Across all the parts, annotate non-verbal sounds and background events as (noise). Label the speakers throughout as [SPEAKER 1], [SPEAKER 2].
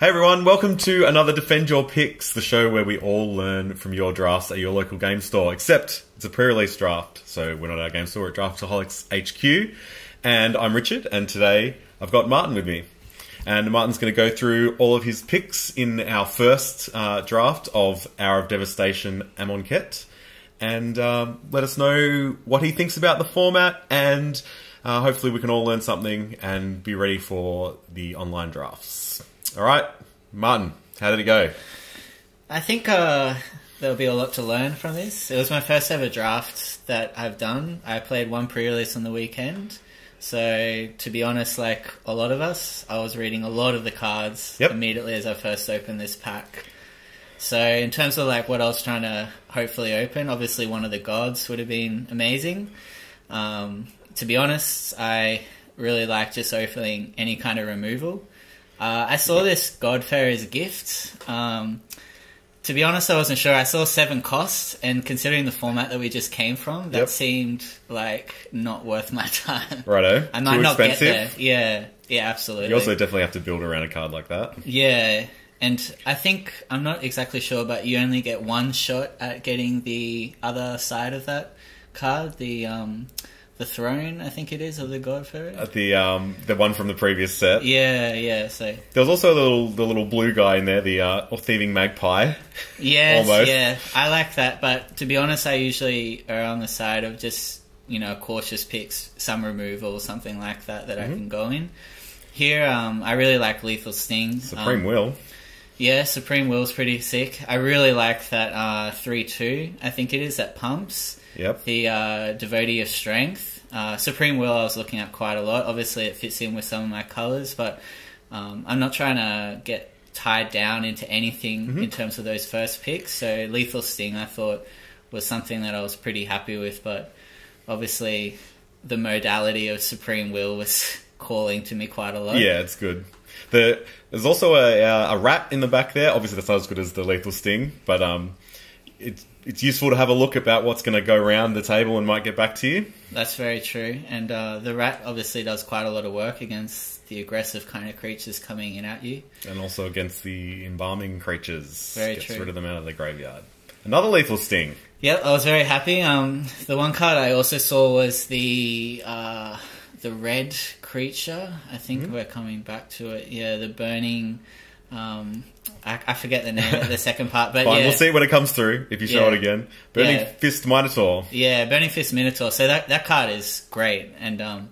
[SPEAKER 1] Hey everyone, welcome to another Defend Your Picks, the show where we all learn from your drafts at your local game store. Except it's a pre-release draft, so we're not at our game store, we're at Draftaholics HQ. And I'm Richard, and today I've got Martin with me. And Martin's going to go through all of his picks in our first uh, draft of Hour of Devastation Amonkhet. And um, let us know what he thinks about the format, and uh, hopefully we can all learn something and be ready for the online drafts. All right, Martin, how did it go?
[SPEAKER 2] I think uh, there'll be a lot to learn from this. It was my first ever draft that I've done. I played one pre-release on the weekend. So to be honest, like a lot of us, I was reading a lot of the cards
[SPEAKER 1] Yep.
[SPEAKER 2] immediately as I first opened this pack. So in terms of like what I was trying to hopefully open, obviously one of the gods would have been amazing. Um, to be honest, I really like just opening any kind of removal. Uh, I saw this God-Pharaoh's Gift. Um, to be honest, I wasn't sure. I saw seven costs, and considering the format that we just came from, that
[SPEAKER 1] Yep.
[SPEAKER 2] seemed like not worth my (laughs) time.
[SPEAKER 1] Righto.
[SPEAKER 2] I might
[SPEAKER 1] Too
[SPEAKER 2] not
[SPEAKER 1] expensive.
[SPEAKER 2] get there. Yeah, yeah, absolutely.
[SPEAKER 1] You also definitely have to build around a card like that.
[SPEAKER 2] Yeah, and I think I'm not exactly sure, but you only get one shot at getting the other side of that card, the um, the throne. I think it is of the God-Pharaoh.
[SPEAKER 1] At the um, the one from the previous set.
[SPEAKER 2] yeah, yeah. So
[SPEAKER 1] There was also the little the little blue guy in there, the uh, thieving magpie.
[SPEAKER 2] yes,
[SPEAKER 1] Almost.
[SPEAKER 2] yeah, I like that. But to be honest, I usually are on the side of just you know cautious picks, some removal, something like that that
[SPEAKER 1] Mm-hmm.
[SPEAKER 2] I can go in. Here, um, I really like Lethal Sting.
[SPEAKER 1] Supreme
[SPEAKER 2] Um,
[SPEAKER 1] Will.
[SPEAKER 2] Yeah, Supreme Will's pretty sick. I really like that uh, 3 2, I think it is, that pumps.
[SPEAKER 1] Yep.
[SPEAKER 2] The uh, Devotee of Strength. Uh, Supreme Will I was looking at quite a lot. Obviously, it fits in with some of my colours, but um, I'm not trying to get tied down into anything in terms of those first picks. So, Lethal Sting, I thought, was something that I was pretty happy with, but obviously, the modality of Supreme Will was (laughs) calling to me quite a lot.
[SPEAKER 1] Yeah, it's good. The, there's also a, uh, a rat in the back there. Obviously, that's not as good as the lethal sting, but um, it's it's useful to have a look about what's going to go around the table and might get back to you.
[SPEAKER 2] That's very true. And uh, the rat obviously does quite a lot of work against the aggressive kind of creatures coming in at you.
[SPEAKER 1] And also against the embalming creatures.
[SPEAKER 2] Very
[SPEAKER 1] Gets
[SPEAKER 2] true.
[SPEAKER 1] rid of them out of the graveyard. Another lethal sting.
[SPEAKER 2] Yep, I was very happy. Um, the one card I also saw was the uh, the red creature. I think
[SPEAKER 1] Mm-hmm.
[SPEAKER 2] we're coming back to it. Yeah, the burning. Um, I, I forget the name of the second part, but (laughs)
[SPEAKER 1] Fine,
[SPEAKER 2] yeah,
[SPEAKER 1] we'll see when it comes through if you show
[SPEAKER 2] Yeah.
[SPEAKER 1] it again. Burning
[SPEAKER 2] Yeah.
[SPEAKER 1] Fist Minotaur.
[SPEAKER 2] Yeah, Burning Fist Minotaur. So that that card is great, and um,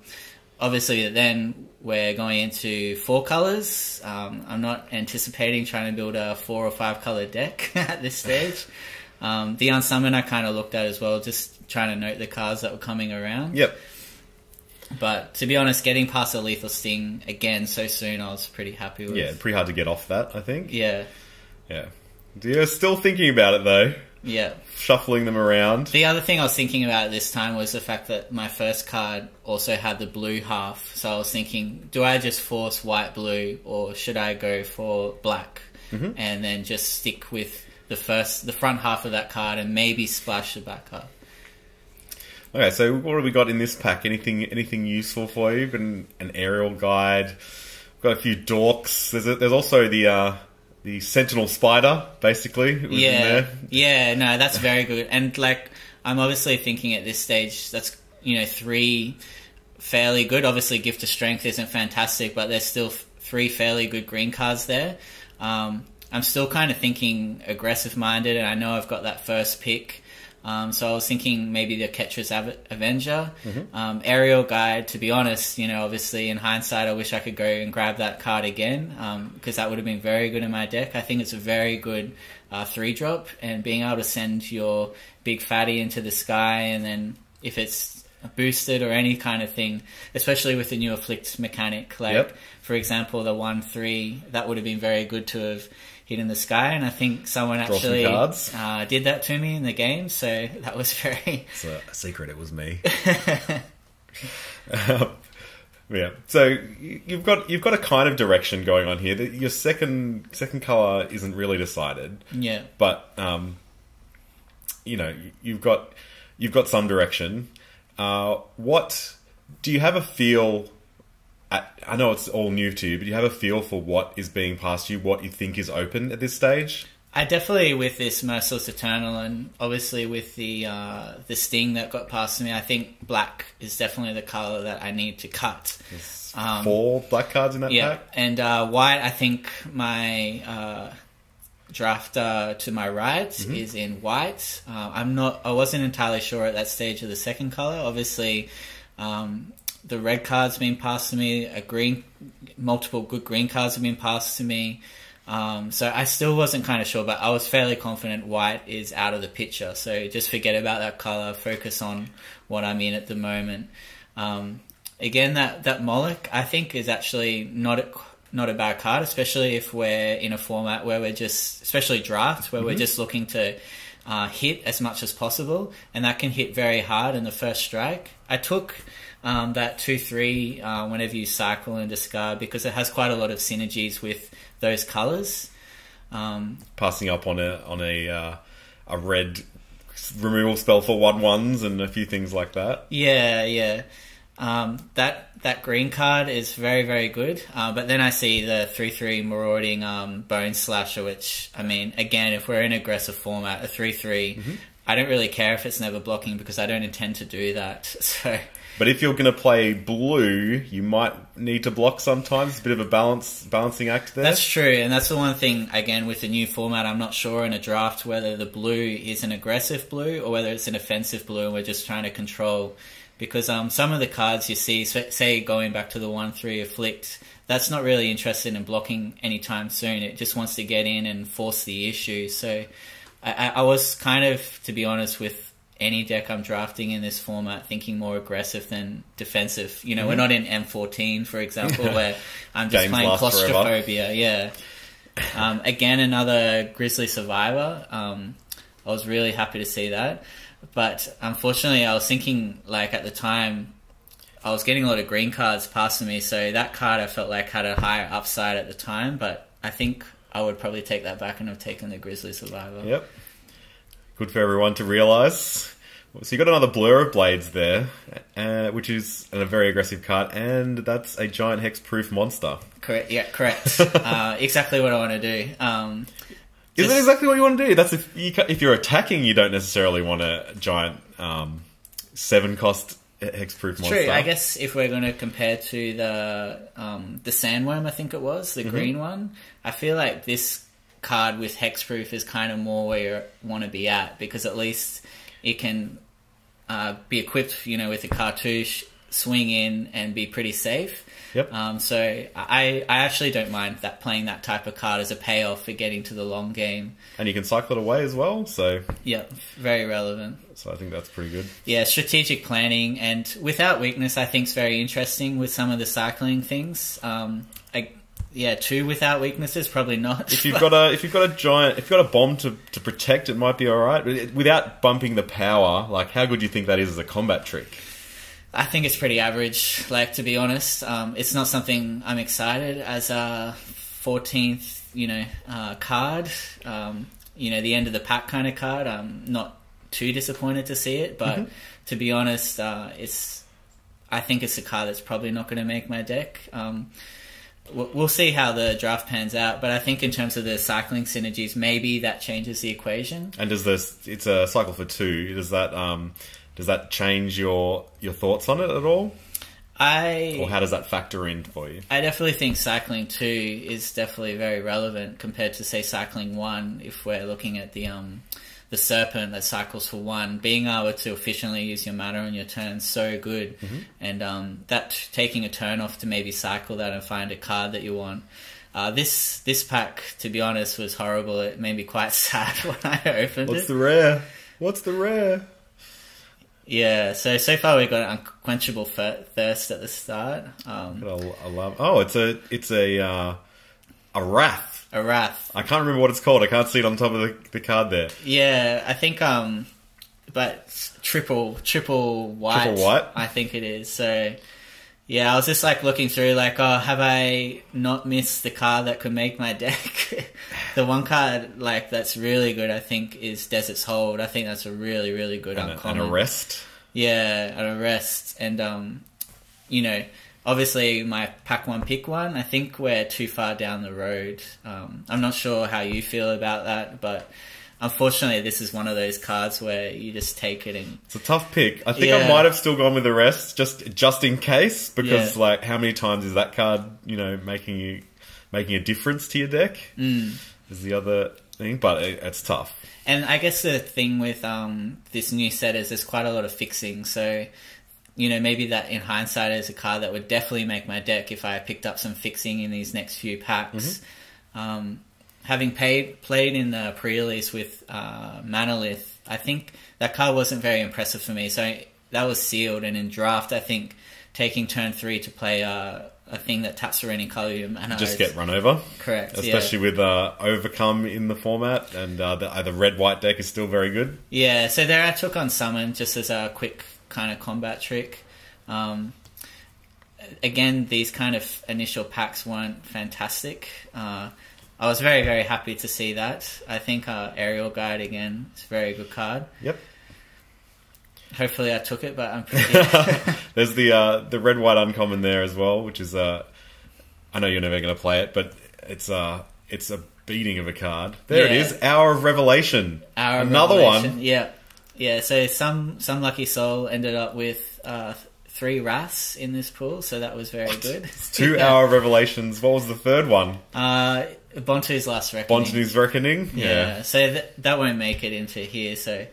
[SPEAKER 2] obviously then we're going into four colors. Um, I'm not anticipating trying to build a four or five color deck (laughs) at this stage. (laughs) Um, the unsummon I kind of looked at as well, just trying to note the cards that were coming around.
[SPEAKER 1] Yep.
[SPEAKER 2] But to be honest, getting past a lethal sting again so soon, I was pretty happy with.
[SPEAKER 1] Yeah, pretty hard to get off that, I think.
[SPEAKER 2] yeah,
[SPEAKER 1] Yeah. You're still thinking about it though.
[SPEAKER 2] yeah.
[SPEAKER 1] Shuffling them around.
[SPEAKER 2] The other thing I was thinking about this time was the fact that my first card also had the blue half. So I was thinking, do I just force white blue or should I go for black mm-hmm. and then just stick with the first, the front half of that card and maybe splash the back half?
[SPEAKER 1] Okay, so what have we got in this pack? Anything anything useful for you? Been an aerial guide. We've got a few dorks. There's a, there's also the uh, the Sentinel Spider, basically. It was in
[SPEAKER 2] Yeah,
[SPEAKER 1] there.
[SPEAKER 2] yeah, no, that's very good. And like, I'm obviously thinking at this stage, that's you know three fairly good. Obviously, Gift of Strength isn't fantastic, but there's still three fairly good green cards there. Um, I'm still kind of thinking aggressive minded, and I know I've got that first pick. Um, so I was thinking maybe the Ketras Ave- Avenger, um, Aerial Guide. To be honest, you know, obviously in hindsight, I wish I could go and grab that card again because that would have been very good in my deck. I think it's a very good uh, three drop, and being able to send your big fatty into the sky, and then if it's boosted or any kind of thing, especially with the new afflict mechanic, like
[SPEAKER 1] Yep.
[SPEAKER 2] for example, the one three that would have been very good to have hit in the sky, and I think someone
[SPEAKER 1] some
[SPEAKER 2] actually
[SPEAKER 1] cards.
[SPEAKER 2] uh, did that to me in the game, so (laughs) that was very.
[SPEAKER 1] It's a, secret. It was me. (laughs) yeah. So you- you've got you've got a kind of direction going on here. Your second second color isn't really decided,
[SPEAKER 2] yeah,
[SPEAKER 1] but um, you know you- you've got you've got some direction. Uh, what do you have a feel I, I know it's all new to you, but you have a feel for what is being passed to you, what you think is open at this stage?
[SPEAKER 2] I definitely with this Merciless Eternal and obviously with the uh, the Sting that got past to me, I think black is definitely the color that I need to cut. Um,
[SPEAKER 1] Four black cards in that
[SPEAKER 2] Yeah,
[SPEAKER 1] pack.
[SPEAKER 2] and uh, white. I think my uh, drafter to my right
[SPEAKER 1] Mm-hmm.
[SPEAKER 2] is in white. Uh, I'm not. I wasn't entirely sure at that stage of the second color. Obviously, um, the red cards been passed to me. A green, multiple good green cards have been passed to me. Um, so I still wasn't kind of sure, but I was fairly confident white is out of the picture. So just forget about that color. Focus on what I'm in at the moment. Um, again, that that Moloch I think is actually not a, not a bad card, especially if we're in a format where we're just, especially draft, where we're just looking to uh, hit as much as possible, and that can hit very hard in the first strike. I took um, that two three uh, whenever you cycle and discard because it has quite a lot of synergies with those colors. Um,
[SPEAKER 1] Passing up on a on a uh, a red removal spell for one ones and a few things like that.
[SPEAKER 2] Yeah, yeah. Um, that that green card is very very good. Uh, but then I see the three three marauding um, bone slasher, which I mean, again, if we're in aggressive format, a three-three, I don't really care if it's never blocking because I don't intend to do that. (laughs) So
[SPEAKER 1] But if you're going to play blue, you might need to block sometimes. It's a bit of a balance balancing act there.
[SPEAKER 2] That's true, and that's the one thing. Again, with the new format, I'm not sure in a draft whether the blue is an aggressive blue or whether it's an offensive blue, and we're just trying to control. Because um, some of the cards you see, say going back to the one three afflict, that's not really interested in blocking anytime soon. It just wants to get in and force the issue. So, I, I was kind of, to be honest, with any deck I'm drafting in this format, thinking more aggressive than defensive. You know, we're not in M14, for example, (laughs) where I'm just
[SPEAKER 1] Games
[SPEAKER 2] playing
[SPEAKER 1] last forever.
[SPEAKER 2] claustrophobia. Yeah. Um, again, another Grisly Survivor. Um, I was really happy to see that, but unfortunately, I was thinking like at the time. I was getting a lot of green cards passing me, so that card I felt like had a higher upside at the time. But I think I would probably take that back and have taken the Grisly Survivor.
[SPEAKER 1] Yep. Good for everyone to realise. So you got another blur of blades there, uh, which is a very aggressive card, and that's a giant hex-proof monster.
[SPEAKER 2] Correct. Yeah, correct. (laughs) uh, exactly what I want to do. Um,
[SPEAKER 1] Is
[SPEAKER 2] Just-
[SPEAKER 1] that exactly what you want to do? That's if you, if you're attacking, you don't necessarily want a giant um, seven-cost hex-proof monster.
[SPEAKER 2] True. I guess if we're going to compare to the um, the sandworm, I think it was the green one. I feel like this card with hexproof is kind of more where you want to be at because at least it can uh, be equipped, you know, with a cartouche, swing in, and be pretty safe.
[SPEAKER 1] Yep.
[SPEAKER 2] Um, so I I actually don't mind that playing that type of card as a payoff for getting to the long game.
[SPEAKER 1] and you can cycle it away as well. So,
[SPEAKER 2] Yeah, very relevant.
[SPEAKER 1] so I think that's pretty good.
[SPEAKER 2] Yeah, strategic planning and without weakness, I think is very interesting with some of the cycling things. Um, I, yeah, two without weakness is probably not.
[SPEAKER 1] If you've (laughs) got a if you've got a giant if you've got a bomb to, to protect, it might be all right. But without bumping the power, like how good do you think that is as a combat trick?
[SPEAKER 2] I think it's pretty average. Like to be honest, um, it's not something I'm excited as a 14th, you know, uh, card. Um, you know, the end of the pack kind of card. I'm not too disappointed to see it, but to be honest, uh, it's. I think it's a card that's probably not going to make my deck. Um, we'll we'll see how the draft pans out, but I think in terms of the cycling synergies, maybe that changes the equation.
[SPEAKER 1] And does this? It's a cycle for two. Does that um does that change your your thoughts on it at all,
[SPEAKER 2] I
[SPEAKER 1] or how does that factor in for you?
[SPEAKER 2] I definitely think cycling two is definitely very relevant compared to say cycling one. If we're looking at the um the serpent that cycles for one, being able to efficiently use your mana on your turn is so good, and um that taking a turn off to maybe cycle that and find a card that you want. Uh, this this pack, to be honest, was horrible. It made me quite (laughs) sad when I opened
[SPEAKER 1] What's
[SPEAKER 2] it.
[SPEAKER 1] What's the rare? What's the rare?
[SPEAKER 2] Yeah, so so far we've got an unquenchable Thir- thirst at the start. Um,
[SPEAKER 1] I, I love. Oh, it's a it's a uh, a wrath.
[SPEAKER 2] a wrath.
[SPEAKER 1] I can't remember what it's called. I can't see it on top of the, the card there.
[SPEAKER 2] Yeah, I think um, but triple triple white.
[SPEAKER 1] Triple white?
[SPEAKER 2] I think it is. So yeah, I was just like looking through, like, oh, have I not missed the card that could make my deck? (laughs) the one card like that's really good, I think, is Desert's Hold. I think that's a really really good
[SPEAKER 1] And a,
[SPEAKER 2] uncommon.
[SPEAKER 1] an arrest.
[SPEAKER 2] Yeah, an arrest, and um, you know, obviously my pack one pick one. I think we're too far down the road. Um, I'm not sure how you feel about that, but unfortunately, this is one of those cards where you just take it and
[SPEAKER 1] It's a tough pick. I think I might have still gone with the rest, just just in case, because
[SPEAKER 2] Yeah.
[SPEAKER 1] like how many times is that card, you know, making you making a difference to your deck?
[SPEAKER 2] Mm.
[SPEAKER 1] Is the other thing, but it, it's tough.
[SPEAKER 2] And I guess the thing with um, this new set is there's quite a lot of fixing. So, you know, maybe that in hindsight is a card that would definitely make my deck if I picked up some fixing in these next few packs. Um, having paid, played in the pre-release with uh, Manalith, I think that card wasn't very impressive for me. So that was sealed. And in draft, I think taking turn three to play uh, a thing that taps color your mana
[SPEAKER 1] Just get run over,
[SPEAKER 2] correct. yeah.
[SPEAKER 1] especially with uh, overcome in the format, and uh, the, uh, the red white deck is still very good.
[SPEAKER 2] Yeah, so there I took on summon just as a quick kind of combat trick. Um, again, these kind of initial packs weren't fantastic. Uh, I was very very happy to see that. I think uh, Aerial Guide again is a very good card.
[SPEAKER 1] Yep.
[SPEAKER 2] Hopefully I took it, but I'm pretty. (laughs) (laughs)
[SPEAKER 1] There's the uh, the red white uncommon there as well, which is uh, I know you're never going to play it, but it's uh, it's a beating of a card. There it
[SPEAKER 2] Yeah.
[SPEAKER 1] is, Hour of Revelation.
[SPEAKER 2] Our
[SPEAKER 1] Another
[SPEAKER 2] Revelation,
[SPEAKER 1] one.
[SPEAKER 2] Yeah, yeah. So some some lucky soul ended up with uh, three Wraths in this pool, so that was very good. (laughs)
[SPEAKER 1] Two
[SPEAKER 2] Yeah.
[SPEAKER 1] hour revelations. What was the third one?
[SPEAKER 2] Uh, Bontu's Last Reckoning.
[SPEAKER 1] Bontanu's Reckoning.
[SPEAKER 2] Yeah, so th- that won't make it into here. So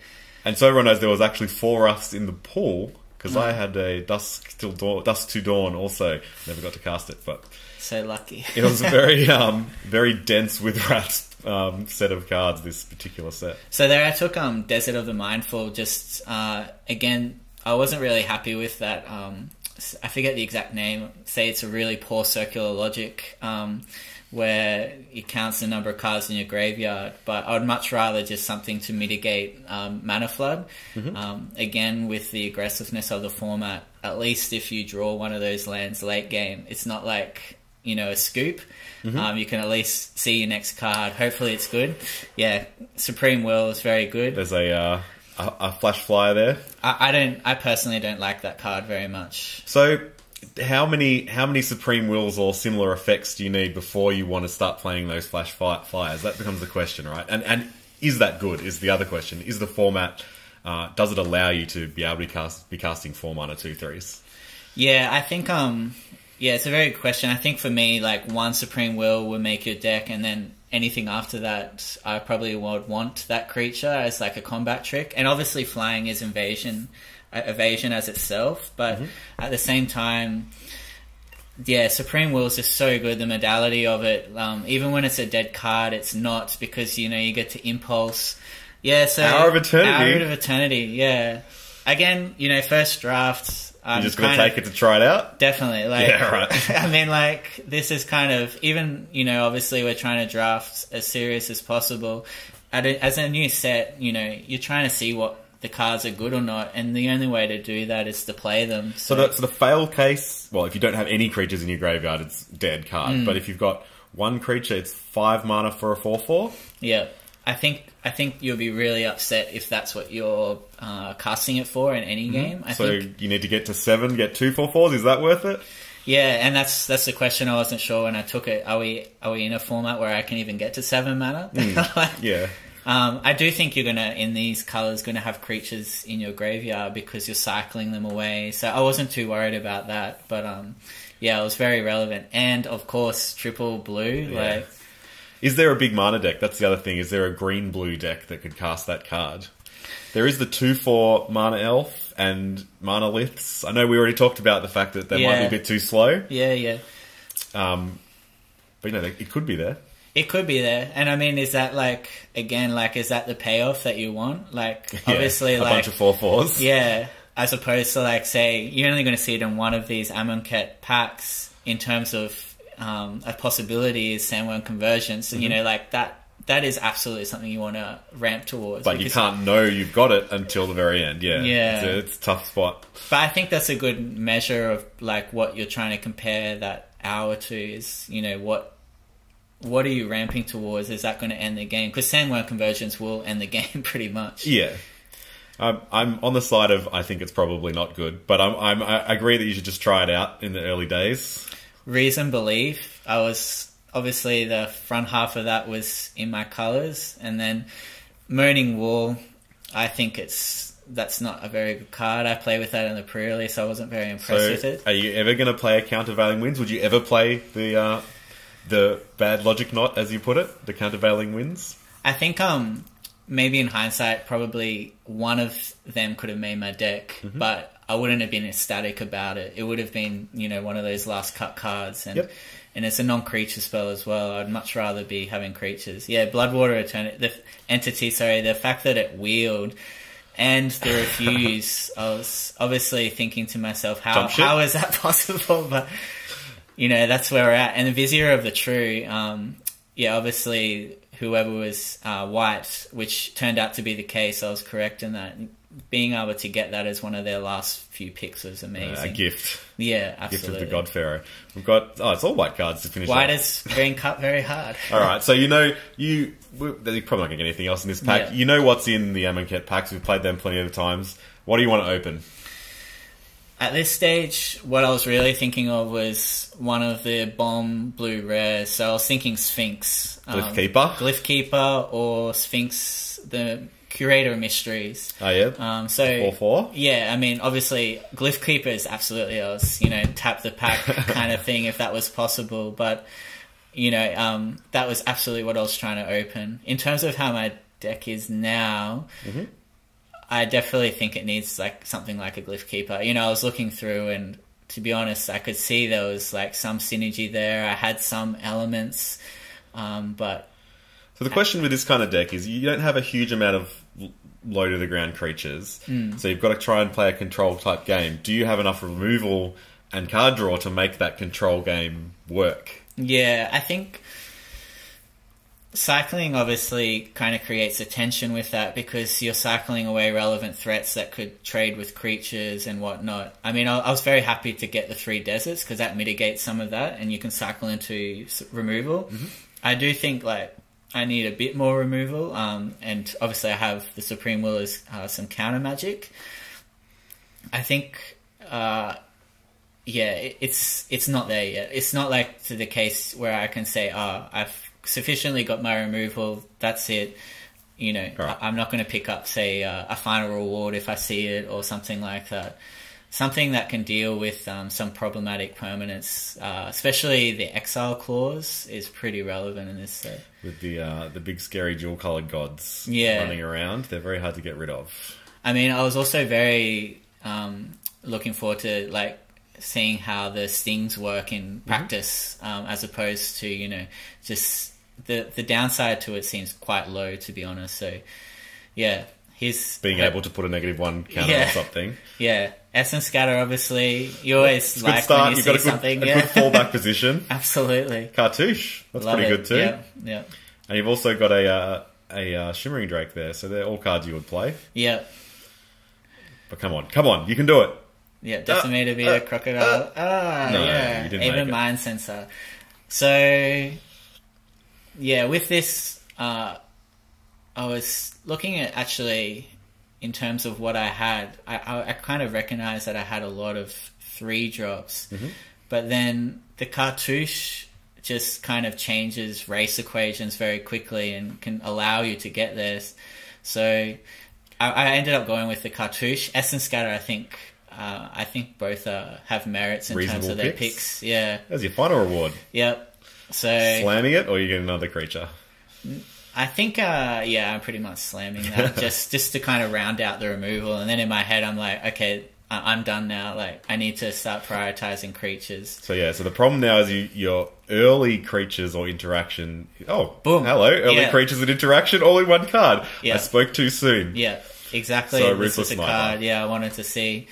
[SPEAKER 1] And so everyone knows there was actually four us in the pool because
[SPEAKER 2] Mm.
[SPEAKER 1] I had a Dusk till dawn, Dusk to Dawn also. Never got to cast it, but
[SPEAKER 2] so lucky.
[SPEAKER 1] it was a (laughs) very um very dense with rats um, set of cards. This particular set.
[SPEAKER 2] so there I took um Desert of the Mindful. Just uh, again, I wasn't really happy with that. Um, I forget the exact name. Say it's a really poor circular logic. Um, where it counts the number of cards in your graveyard, but I would much rather just something to mitigate um, mana flood. Um, again, with the aggressiveness of the format, at least if you draw one of those lands late game, it's not like you know a scoop. Um, you can at least see your next card. Hopefully, it's good. Yeah, Supreme Will is very good.
[SPEAKER 1] There's a uh, a, a flash flyer there.
[SPEAKER 2] I, I don't. I personally don't like that card very much.
[SPEAKER 1] So, how many how many Supreme Wills or similar effects do you need before you want to start playing those flash flyers? That becomes the question, right? And and is that good? Is the other question? Is the format uh, does it allow you to be able to cast be casting four mana two threes?
[SPEAKER 2] Yeah, I think um yeah, it's a very good question. I think for me, like one Supreme Will would make your deck, and then anything after that, I probably would want that creature as like a combat trick. And obviously, flying is invasion, uh, evasion as itself. But at the same time, yeah, Supreme Will is just so good. The modality of it, um, even when it's a dead card, it's not because you know you get to impulse. Yeah, so
[SPEAKER 1] Hour of Eternity.
[SPEAKER 2] Hour of Eternity. Yeah. Again, you know, first draft. I'm
[SPEAKER 1] You're just going to take
[SPEAKER 2] of-
[SPEAKER 1] it to try it out.
[SPEAKER 2] Definitely. Like,
[SPEAKER 1] Yeah, right. (laughs)
[SPEAKER 2] I mean, like, this is kind of, even, you know, obviously we're trying to draft as serious as possible. A, as a new set, you know, you're trying to see what the cards are good or not, and the only way to do that is to play them.
[SPEAKER 1] So that's the fail case. Well, if you don't have any creatures in your graveyard, it's dead card.
[SPEAKER 2] Hmm.
[SPEAKER 1] But if you've got one creature, it's five mana for a four four.
[SPEAKER 2] Yeah, I think I think you'll be really upset if that's what you're uh, casting it for in any game. I.
[SPEAKER 1] So
[SPEAKER 2] think,
[SPEAKER 1] you need to get to seven, get two four fours. Is that worth it?
[SPEAKER 2] yeah, and that's that's the question I wasn't sure when I took it. Are we are we in a format where I can even get to seven mana? (laughs) Like,
[SPEAKER 1] Yeah.
[SPEAKER 2] Um, I do think you're gonna in these colors gonna have creatures in your graveyard because you're cycling them away. So I wasn't too worried about that, but um, yeah, it was very relevant. And of course, triple blue.
[SPEAKER 1] Yeah.
[SPEAKER 2] Like,
[SPEAKER 1] Is there a big mana deck? That's the other thing. Is there a green blue deck that could cast that card? There is the two four mana elf and Manaliths. I know we already talked about the fact that they might be a bit too slow,
[SPEAKER 2] yeah, yeah,
[SPEAKER 1] um, but you know it could be there.
[SPEAKER 2] it could be there. And I mean, is that like again, like, is that the payoff that you want? Like, (laughs)
[SPEAKER 1] Yeah,
[SPEAKER 2] obviously,
[SPEAKER 1] a
[SPEAKER 2] like, a
[SPEAKER 1] bunch of four fours.
[SPEAKER 2] Yeah, as opposed to like say you're only going to see it in one of these Amonkhet packs in terms of um, a possibility is Sandwurm Convergence.
[SPEAKER 1] Mm-hmm.
[SPEAKER 2] And you know, like that that is absolutely something you want to ramp towards.
[SPEAKER 1] But you can't know you've got it until the very end. Yeah,
[SPEAKER 2] Yeah.
[SPEAKER 1] it's a, it's a tough spot.
[SPEAKER 2] But I think that's a good measure of like what you're trying to compare that hour to is you know what. What are you ramping towards? Is that going to end the game? Because Sandwurm Convergence will end the (laughs) game pretty much.
[SPEAKER 1] Yeah. I'm, I'm on the side of I think it's probably not good, but I'm, I'm I agree that you should just try it out in the early days.
[SPEAKER 2] Reason belief. I was obviously the front half of that was in my colours, and then Moaning Wall. I think it's that's not a very good card. I play with that in the pre-release. I wasn't very impressed
[SPEAKER 1] So,
[SPEAKER 2] with it.
[SPEAKER 1] are you ever going to play a countervailing winds? Would you ever play the uh, the bad logic knot, as you put it, the countervailing winds?
[SPEAKER 2] I think um maybe in hindsight probably one of them could have made my deck,
[SPEAKER 1] Mm-hmm.
[SPEAKER 2] but I wouldn't have been ecstatic about it. It would have been you know one of those last cut cards, and
[SPEAKER 1] Yep.
[SPEAKER 2] and it's a non-creature spell as well. I'd much rather be having creatures. Yeah, Bloodwater Eternity, the entity. Sorry, the fact that it wheeled. And the (laughs) refuse, I was obviously thinking to myself, how how is that (laughs) possible? But you know, that's where we're at. And the Vizier of the True, um, yeah, obviously whoever was uh, white, which turned out to be the case, I was correct in that. Being able to get that as one of their last few picks was
[SPEAKER 1] Uh,
[SPEAKER 2] amazing.
[SPEAKER 1] a gift,
[SPEAKER 2] Yeah,
[SPEAKER 1] gift of the God Pharaoh. We've got oh, it's all white cards to finish.
[SPEAKER 2] White
[SPEAKER 1] off.
[SPEAKER 2] is being cut very hard. (laughs)
[SPEAKER 1] All right, so you know you you're probably not going to get anything else in this pack.
[SPEAKER 2] Yeah.
[SPEAKER 1] You know what's in the Amonkhet packs. We've played them plenty of times. What do you want to open?
[SPEAKER 2] At this stage, what I was really thinking of was one of the bomb blue rares. So I was thinking Sphinx,
[SPEAKER 1] Glyph
[SPEAKER 2] um,
[SPEAKER 1] Keeper.
[SPEAKER 2] Glyph Keeper, or Sphinx, the Curator of Mysteries.
[SPEAKER 1] Oh yeah,
[SPEAKER 2] Um, so
[SPEAKER 1] four four.
[SPEAKER 2] Yeah, I mean, obviously, Glyph Keeper is absolutely was, you know, tap the pack (laughs) kind of thing if that was possible. But, you know, um, that was absolutely what I was trying to open. In terms of how my deck is now, I definitely think it needs like something like a Glyph Keeper. You know, I was looking through and to be honest, I could see there was like some synergy there. I had some elements, um, but
[SPEAKER 1] So the question with this kind of deck is you don't have a huge amount of low to the ground creatures,
[SPEAKER 2] Hmm.
[SPEAKER 1] so you've got to try and play a control type game. Do you have enough removal and card draw to make that control game work?
[SPEAKER 2] Yeah, I think cycling obviously kind of creates a tension with that because you're cycling away relevant threats that could trade with creatures and whatnot. I mean, I, was very happy to get the three deserts because that mitigates some of that, and you can cycle into removal. I do think like I need a bit more removal, um, and obviously I have the Supreme Will as uh, some counter magic. I think. Uh, yeah, it, it's it's not there yet. It's not like to the case where I can say, "Oh, I've sufficiently got my removal. That's it." You know,
[SPEAKER 1] Right.
[SPEAKER 2] I, am not going to pick up, say, uh, a final reward if I see it or something like that. Something that can deal with um, some problematic permanence, uh, especially the exile clause, is pretty relevant in this set.
[SPEAKER 1] With the uh, the big scary dual colored gods
[SPEAKER 2] Yeah.
[SPEAKER 1] running around, they're very hard to get rid of.
[SPEAKER 2] I mean, I was also very um, looking forward to like seeing how the stings work in practice, um, as opposed to you know just the the downside to it seems quite low to be honest. So yeah, he's
[SPEAKER 1] Being able to put a negative one counter
[SPEAKER 2] Yeah.
[SPEAKER 1] on something. (laughs)
[SPEAKER 2] yeah essence scatter obviously you always like
[SPEAKER 1] start.
[SPEAKER 2] when you
[SPEAKER 1] You've
[SPEAKER 2] see
[SPEAKER 1] got a good,
[SPEAKER 2] something
[SPEAKER 1] a
[SPEAKER 2] yeah
[SPEAKER 1] good fallback (laughs) position.
[SPEAKER 2] absolutely
[SPEAKER 1] Cartouche. That's
[SPEAKER 2] Love
[SPEAKER 1] pretty
[SPEAKER 2] it.
[SPEAKER 1] good too.
[SPEAKER 2] yeah yeah
[SPEAKER 1] And you've also got a uh, a uh, shimmering drake there, so they're all cards you would play.
[SPEAKER 2] yeah
[SPEAKER 1] But come on, come on, you can do it.
[SPEAKER 2] Yeah, decimated be
[SPEAKER 1] uh,
[SPEAKER 2] a crocodile. ah,
[SPEAKER 1] No,
[SPEAKER 2] yeah. Even mind sensor. So, yeah, with this, uh, I was looking at actually in terms of what I had. I, I, I kind of recognized that I had a lot of three drops,
[SPEAKER 1] Mm-hmm.
[SPEAKER 2] but then the cartouche just kind of changes race equations very quickly and can allow you to get this. So I, I ended up going with the cartouche. Essence Scatter, I think. Uh, I think both uh, have merits in terms of their
[SPEAKER 1] picks.
[SPEAKER 2] picks. Yeah.
[SPEAKER 1] There's your final reward.
[SPEAKER 2] Yep. So
[SPEAKER 1] Slamming it, or you get another creature.
[SPEAKER 2] I think, uh, yeah, I'm pretty much slamming that (laughs) just just to kind of round out the removal, and then in my head, I'm like, okay, I- I'm done now. Like, I need to start prioritizing creatures.
[SPEAKER 1] So yeah, so the problem now is you, your early creatures or interaction. Oh,
[SPEAKER 2] Boom.
[SPEAKER 1] Hello, early
[SPEAKER 2] Yeah.
[SPEAKER 1] creatures and interaction, all in one card.
[SPEAKER 2] Yeah.
[SPEAKER 1] I spoke too soon.
[SPEAKER 2] Yeah, exactly.
[SPEAKER 1] So,
[SPEAKER 2] this
[SPEAKER 1] Ruthless
[SPEAKER 2] is a
[SPEAKER 1] Sniper.
[SPEAKER 2] card. Yeah, I wanted to see.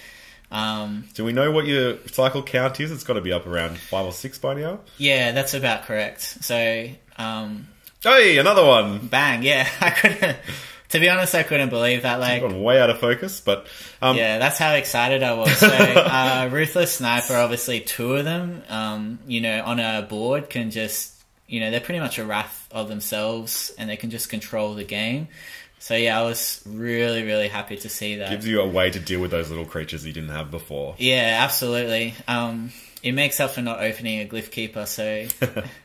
[SPEAKER 2] Um,
[SPEAKER 1] Do we know what your cycle count is? It's got to be up around five or six by now.
[SPEAKER 2] yeah, that's about correct. So, um,
[SPEAKER 1] Hey, another one.
[SPEAKER 2] bang. Yeah, (laughs) I couldn't. To be honest, I couldn't believe that. Like,
[SPEAKER 1] Gone way out of focus, but um,
[SPEAKER 2] Yeah, that's how excited I was. So, (laughs) uh, Ruthless Sniper, obviously two of them, um, you know, on a board can just, you know, they're pretty much a wrath of themselves and they can just control the game. So yeah, I was really really happy to see that.
[SPEAKER 1] Gives you a way to deal with those little creatures you didn't have before.
[SPEAKER 2] Yeah, absolutely. Um, it makes up for not opening a glyph keeper. So (laughs)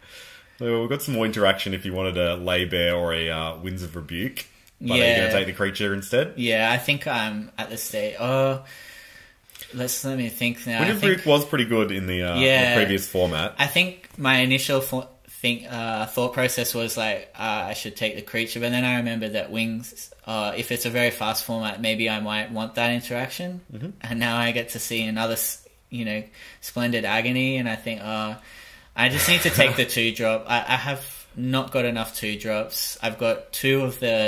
[SPEAKER 1] So we've got some more interaction if you wanted a Lay Bare or a uh, winds of rebuke. But are you
[SPEAKER 2] Yeah.
[SPEAKER 1] going to take the creature instead?
[SPEAKER 2] yeah, I think I'm at the state. Oh, let's let me think now.
[SPEAKER 1] Winds of rebuke was pretty good in the, uh,
[SPEAKER 2] Yeah.
[SPEAKER 1] the previous format.
[SPEAKER 2] I think my initial fo- think uh, thought process was like uh, I should take the creature, but then I remembered that wings. Uh, if it's a very fast format, maybe I might want that interaction,
[SPEAKER 1] Mm-hmm.
[SPEAKER 2] and now I get to see another, you know, splendid agony, and I think, uh, I just need to take the two drop. I, I have not got enough two drops. I've got two of the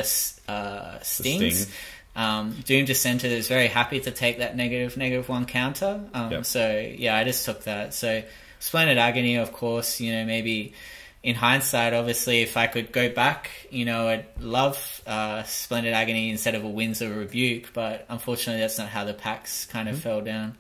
[SPEAKER 2] uh, stings.
[SPEAKER 1] sting.
[SPEAKER 2] Um, Doomed Dissenter is very happy to take that negative negative one counter. Um,
[SPEAKER 1] Yep.
[SPEAKER 2] So yeah, I just took that. So Splendid Agony, of course, you know, maybe in hindsight, obviously, if I could go back, you know, I'd love uh, Splendid Agony instead of a Winds of Rebuke, but unfortunately, that's not how the packs kind of fell down.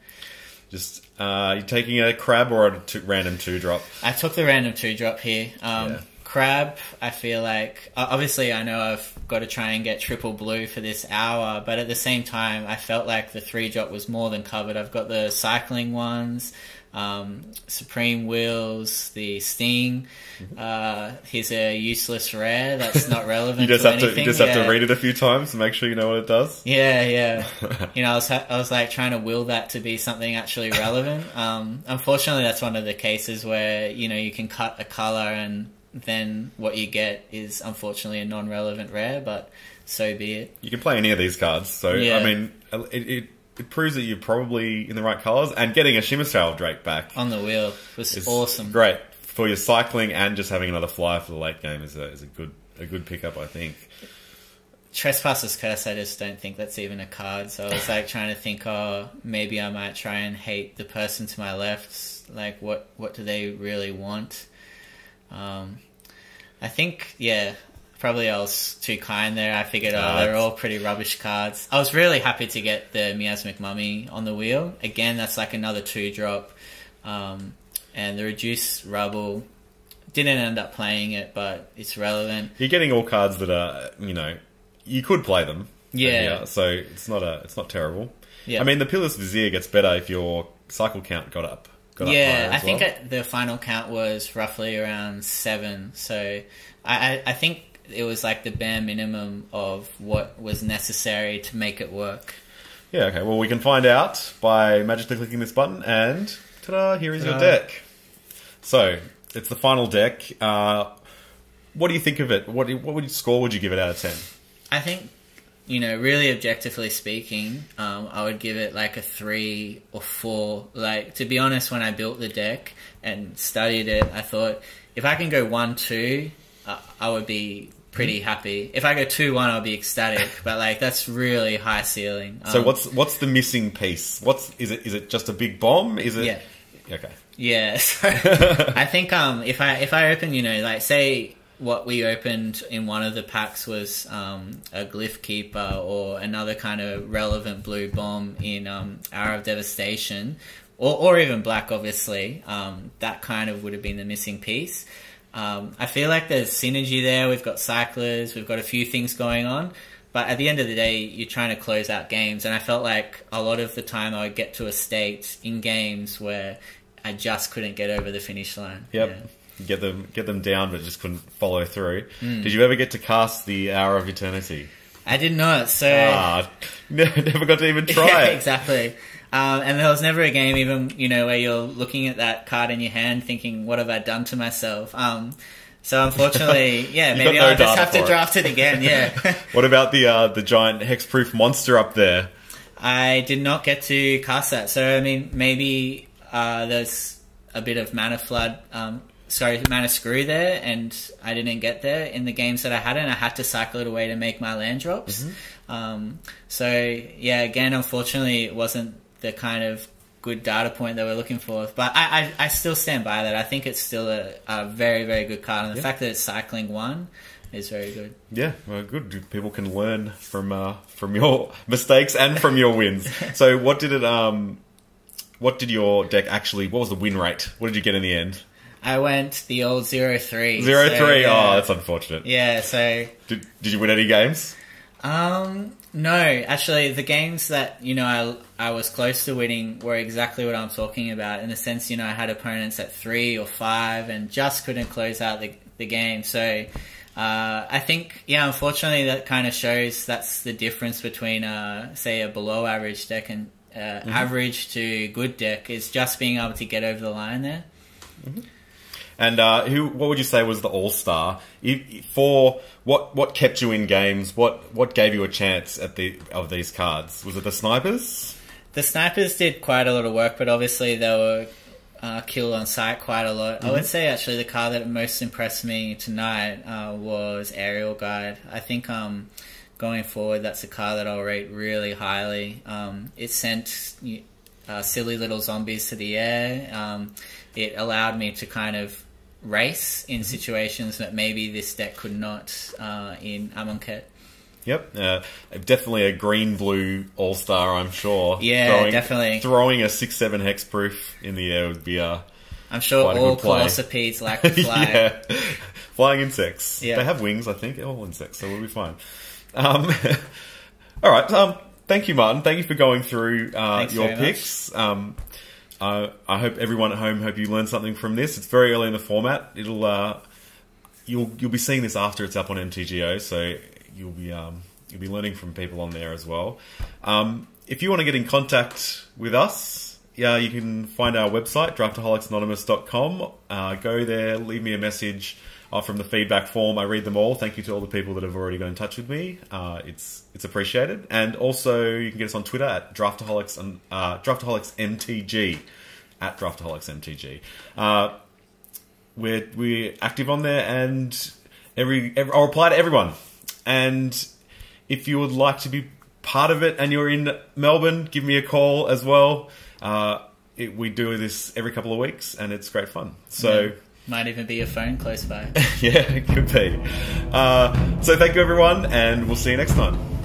[SPEAKER 1] Just uh, you taking a crab or a two, random two drop?
[SPEAKER 2] I took the random two drop here. Um,
[SPEAKER 1] Yeah.
[SPEAKER 2] Crab, I feel like obviously I know I've got to try and get triple blue for this hour, but at the same time I felt like the three drop was more than covered. I've got the cycling ones, um, Supreme Wheels, the Sting. Uh, here's a useless rare that's not (laughs) relevant.
[SPEAKER 1] You just have to you just have to read it a few times to make sure you know what it does. (laughs)
[SPEAKER 2] Yeah, yeah. (laughs) you know, I was ha- I was like trying to will that to be something actually relevant. Um, unfortunately, that's one of the cases where you know you can cut a color and then what you get is unfortunately a non-relevant rare. But so be it.
[SPEAKER 1] You can play any of these cards, so
[SPEAKER 2] Yeah.
[SPEAKER 1] I mean, it, it it proves that you're probably in the right colors. And getting a Shimmerscale Drake back
[SPEAKER 2] On the wheel was
[SPEAKER 1] is
[SPEAKER 2] awesome.
[SPEAKER 1] Great for your cycling and just having another flyer for the late game is a is a good a good pickup, I think.
[SPEAKER 2] Trespasser's Curse, I just don't think that's even a card. So I was like trying to think, oh, maybe I might try and hate the person to my left. Like, what what do they really want? Um, I think, yeah, probably I was too kind there. I figured, oh, they're all pretty rubbish cards. I was really happy to get the Miasmic Mummy on the wheel. Again, that's like another two drop. Um, and the Reduce Rubble didn't end up playing it, but it's relevant.
[SPEAKER 1] You're getting all cards that are you know you could play them.
[SPEAKER 2] Yeah.
[SPEAKER 1] yeah so it's not a it's not terrible.
[SPEAKER 2] Yeah.
[SPEAKER 1] I mean, the Pitiless Vizier gets better if your cycle count got up. Got up
[SPEAKER 2] Yeah, I think
[SPEAKER 1] well.
[SPEAKER 2] it, the final count was roughly around seven. So I, I, I think it was like the bare minimum of what was necessary to make it work.
[SPEAKER 1] Yeah, okay. Well, we can find out by magically clicking this button, and ta-da! Here is your
[SPEAKER 2] Ta-da.
[SPEAKER 1] deck. So it's the final deck. Uh, what do you think of it? What what would you, score would you give it out of ten?
[SPEAKER 2] I think, you know, really objectively speaking, um, I would give it like a three or four. Like, to be honest, when I built the deck and studied it, I thought if I can go one, two, uh, I would be pretty happy. If I go two, one, I'll be ecstatic. but like, that's really high ceiling.
[SPEAKER 1] So
[SPEAKER 2] Um,
[SPEAKER 1] what's what's the missing piece? What's is it? Is it just a big bomb? Is it?
[SPEAKER 2] Yeah.
[SPEAKER 1] Okay.
[SPEAKER 2] Yeah, (laughs) so I think um, if I if I open, you know, like say what we opened in one of the packs was um, a glyph keeper or another kind of relevant blue bomb in um, Hour of Devastation, or, or even black, obviously. Um, that kind of would have been the missing piece. Um, I feel like there's synergy there. We've got cyclers, we've got a few things going on. But at the end of the day, you're trying to close out games, and I felt like a lot of the time I would get to a state in games where I just couldn't get over the finish line.
[SPEAKER 1] Yep.
[SPEAKER 2] Yeah.
[SPEAKER 1] Get them get them down, but just couldn't follow through.
[SPEAKER 2] Hmm.
[SPEAKER 1] Did you ever get to cast the Hour of Eternity?
[SPEAKER 2] I did not. So
[SPEAKER 1] Ah, (laughs) never got to even (laughs) try
[SPEAKER 2] Yeah,
[SPEAKER 1] it.
[SPEAKER 2] exactly. Um, and there was never a game, even you know, where you're looking at that card in your hand, thinking, "What have I done to myself?" Um, so unfortunately, (laughs) yeah, maybe
[SPEAKER 1] no
[SPEAKER 2] I'll just have to
[SPEAKER 1] it.
[SPEAKER 2] draft it again. (laughs) Yeah.
[SPEAKER 1] What about the uh, the giant hexproof monster up there?
[SPEAKER 2] I did not get to cast that. So I mean, maybe uh, there's a bit of mana flood. Um, sorry, mana screw there, and I didn't get there in the games that I had, and I had to cycle it away to make my land drops. Um, so yeah, again, unfortunately, it wasn't the kind of good data point that we're looking for. But I, I, I still stand by that. I think it's still a, a very, very good card, and the
[SPEAKER 1] Yeah.
[SPEAKER 2] fact that it's cycling one is very good.
[SPEAKER 1] Yeah, well, good. People can learn from uh, from your (laughs) mistakes and from your wins. (laughs) So, what did it? Um, what did your deck actually? What was the win rate? What did you get in the end?
[SPEAKER 2] I went the old zero three.
[SPEAKER 1] Zero
[SPEAKER 2] So,
[SPEAKER 1] three.
[SPEAKER 2] yeah.
[SPEAKER 1] Oh, that's unfortunate.
[SPEAKER 2] Yeah, so
[SPEAKER 1] Did Did you win any games?
[SPEAKER 2] Um, no, actually, the games that you know I I was close to winning were exactly what I'm talking about. In the sense, you know, I had opponents at three or five and just couldn't close out the the game. So. Uh, I think, yeah, unfortunately, that kind of shows that's the difference between, uh, say, a below average deck and uh, mm-hmm. average to good deck is just being able to get over the line there.
[SPEAKER 1] Mm-hmm. And uh, who? What would you say was the all star for what? What kept you in games? What What gave you a chance at the of these cards? Was it the snipers?
[SPEAKER 2] The snipers did quite a lot of work, but obviously they were uh, killed on sight quite a lot. Mm-hmm. I would mm-hmm. say actually the card that most impressed me tonight uh, was Aerial Guide. I think um, going forward, that's a card that I'll rate really highly. Um, it sent uh, silly little zombies to the air. Um, it allowed me to kind of race in situations that maybe this deck could not uh, in Amonkhet.
[SPEAKER 1] Yep, uh, definitely a green blue all star. I'm sure.
[SPEAKER 2] Yeah,
[SPEAKER 1] throwing,
[SPEAKER 2] definitely.
[SPEAKER 1] Throwing a six seven hexproof in the air would be a. Uh,
[SPEAKER 2] I'm sure all Colossapedes like to fly. yeah.
[SPEAKER 1] Flying (laughs) insects. Yeah. They have wings, I think. All insects, so we'll be fine. Um, (laughs) all right. Um, thank you, Martin. Thank you for going through uh, your picks. Um, I hope everyone at home hope you learned something from this. It's very early in the format. It'll uh, you'll you'll be seeing this after it's up on MTGO, so you'll be um, you'll be learning from people on there as well. Um, if you want to get in contact with us, yeah, you can find our website draftaholicsanonymous.com. Uh, go there, leave me a message uh, from the feedback form. I read them all. Thank you to all the people that have already got in touch with me. Uh, it's it's appreciated. And also, you can get us on Twitter at Draftaholics and uh, Draftaholics MTG at Draftaholics MTG. Uh, we're we're active on there, and every, every I'll reply to everyone. And if you would like to be part of it, and you're in Melbourne, give me a call as well. Uh, it, we do this every couple of weeks, and it's great fun. So. Yeah.
[SPEAKER 2] Might even be a phone close by. (laughs)
[SPEAKER 1] yeah, it could be. Uh, so thank you, everyone, and we'll see you next time.